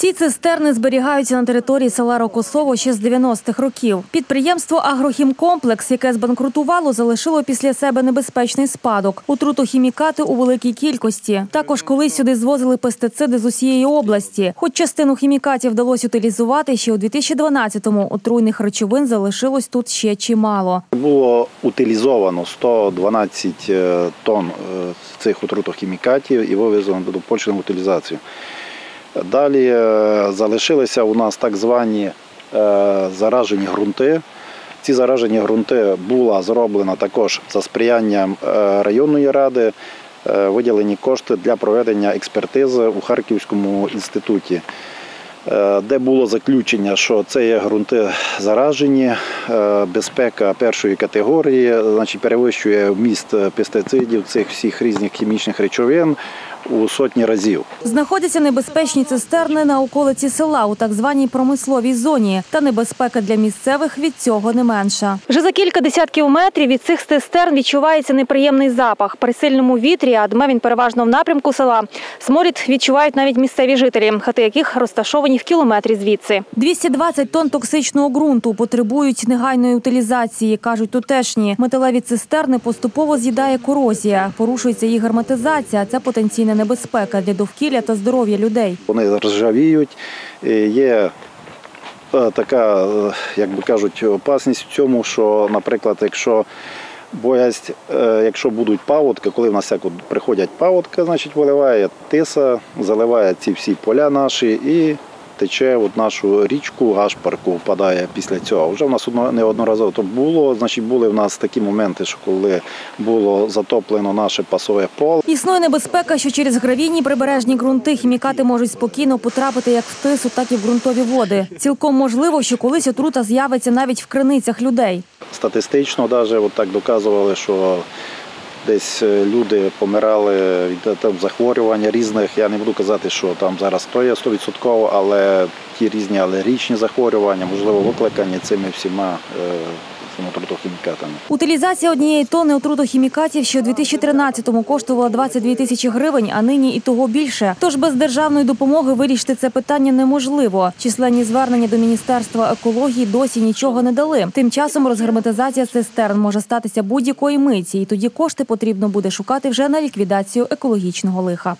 Ці цистерни зберігаються на території села Рокосово ще з 90-х років. Підприємство Агрохімкомплекс, яке збанкрутувало, залишило після себе небезпечний спадок. Отрутохімікати у великій кількості. Також колись сюди звозили пестициди з усієї області. Хоч частину хімікатів вдалося утилізувати, ще у 2012-му отруйних речовин залишилось тут ще чимало. Було утилізовано 112 е, тонн е, цих отрутохімікатів і вивезено до Польщі на утилізацію. Далі е, залишилися у нас так звані е, заражені ґрунти. Ці заражені ґрунти була зроблена також за сприянням е, районної ради. Виділені кошти для проведення експертизи у Харківському інституті, де було заключення, що це є ґрунти заражені, безпека першої категорії, значить перевищує вміст пестицидів цих всіх різних хімічних речовин у сотні разів. Знаходяться небезпечні цистерни на околиці села у так званій промисловій зоні. Та небезпека для місцевих від цього не менша. Вже за кілька десятків метрів від цих цистерн відчувається неприємний запах. При сильному вітрі, а дме він переважно в напрямку села. Сморід відчувають навіть місцеві жителі, хати яких розташовані в кілометрі звідси. 220 тонн токсичного ґрунту потребують негайної утилізації, кажуть тутешні. Металеві цистерни поступово з'їдає корозія, порушується їх герметизація. Це потенційна небезпека для довкілля та здоров'я людей. Вони ржавіють. Е, Є е, така, е, як би кажуть, опасність в цьому, що, наприклад, якщо боязнь, якщо будуть паводки, коли в нас приходять паводки, значить виливає тиса, заливає ці всі поля наші і тече от нашу річку, Гашпарку впадає після цього. Вже в нас неодноразово то було. Значить, були в нас такі моменти, що коли було затоплено наше пасове поле. Існує небезпека, що через гравійні прибережні ґрунти хімікати можуть спокійно потрапити як в тису, так і в ґрунтові води. Цілком можливо, що колись отрута з'явиться навіть в криницях людей. Статистично навіть от так доказували, що десь е, люди помирали від е, там, захворювання різних. Я не буду казати, що там зараз то є 100%, але ті різні алергічні захворювання, можливо, викликані цими всіма е, цими отрутохімікатами. Утилізація однієї тонни отрутохімікатів ще у 2013-му коштувала 22 тисячі гривень, а нині і того більше. Тож без державної допомоги вирішити це питання неможливо. Численні звернення до міністерства екології досі нічого не дали. Тим часом розгерметизація цистерн може статися будь-якої миті, і тоді кошти потрібно буде шукати вже на ліквідацію екологічного лиха.